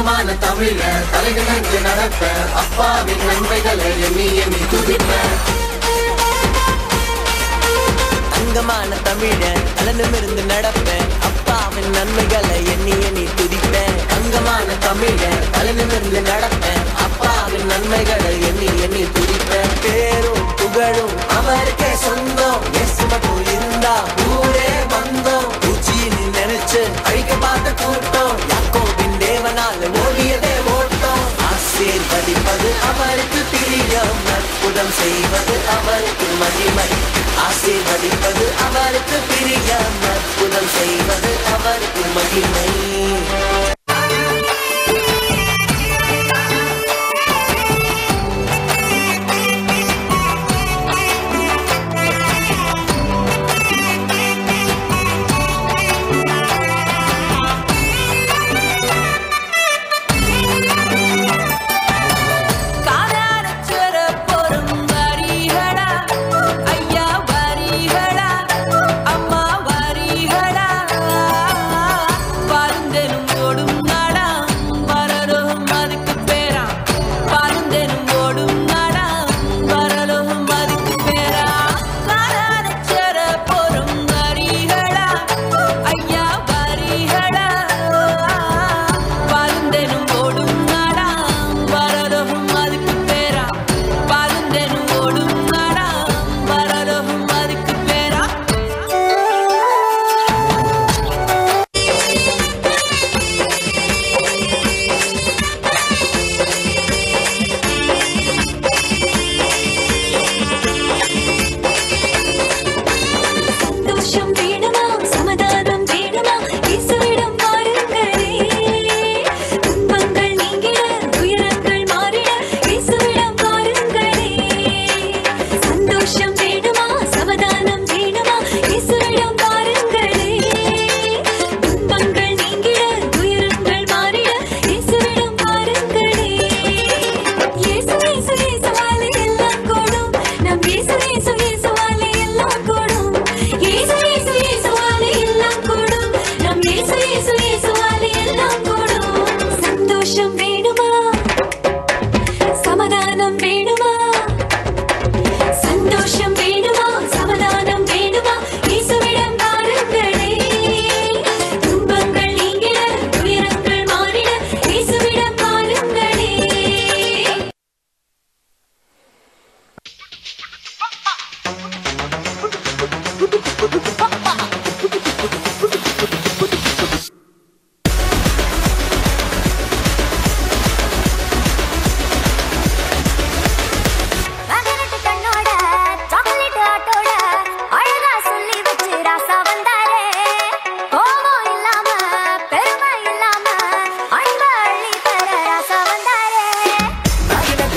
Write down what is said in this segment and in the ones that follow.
சுத்தமான தமிழ தலைகளங்கு நடப்ப. அப்பாவின் நன்மைகளை எண்ணி எண்ணி துதிப்ப. தங்கமான தமிழ நலனுமிருந்து நடப்பேன் அப்பாவின் நன்மைகளை எண்ணி எண்ணி துதிப்பேன் தங்கமான தமிழ நலனுமிருந்து நடப்பேன் செய்வது அவருக்கு மகிமை. ஆசீர்வதிப்பது அவருக்கு பிரியம். அற்புதம் செய்வது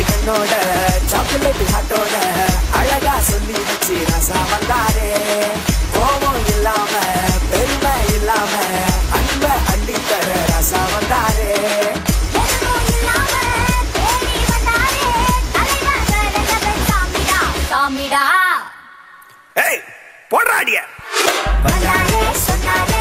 கண்ணோட சாக்லேட் ஹாட்டோட அழகா சொல்லி வச்சு ரசா வந்தாரே. Ballare, suonare